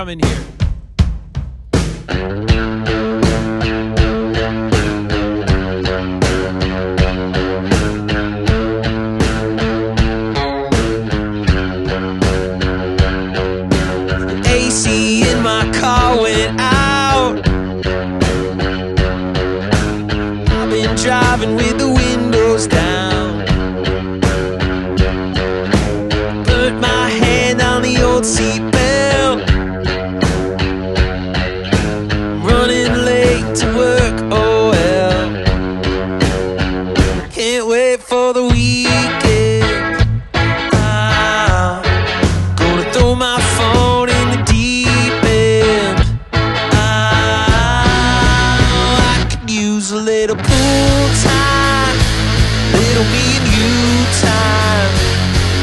come in here. AC in my car went out. I've been driving with the windows down. Pool time, me and you time.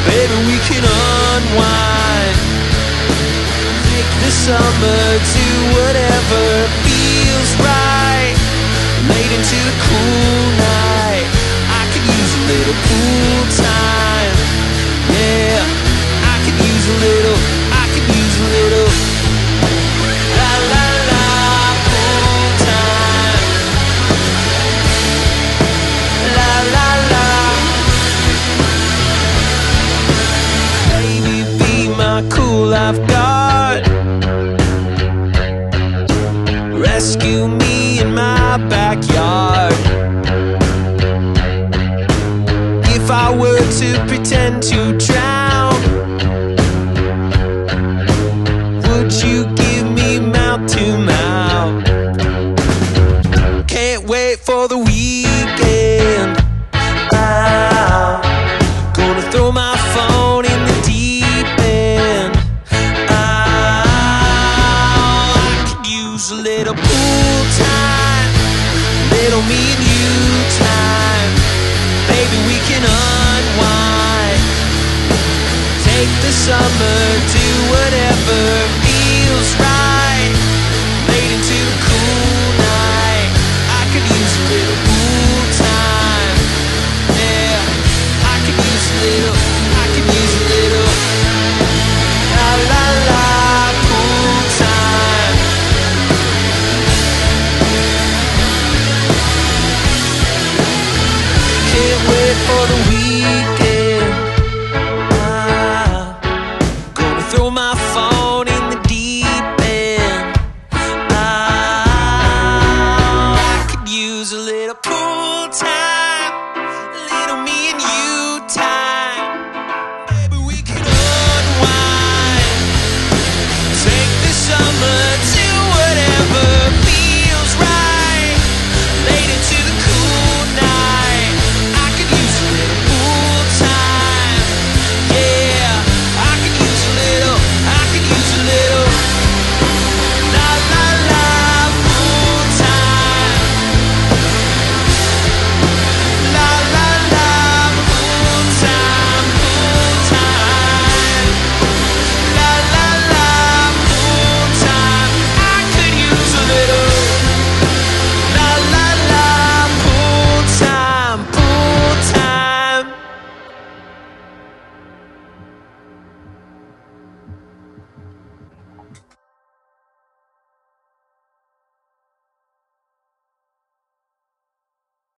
Baby, we can unwind. Take the summer to whatever feels right. Late into the cool night, I could use a little pool time. My cool lifeguard. Rescue me in my backyard. If I were to pretend summer, do whatever feels right. Late into the cool night, I could use a little pool time. Yeah, I could use a little, I could use a little. La la la, pool time. Can't wait for the weekend.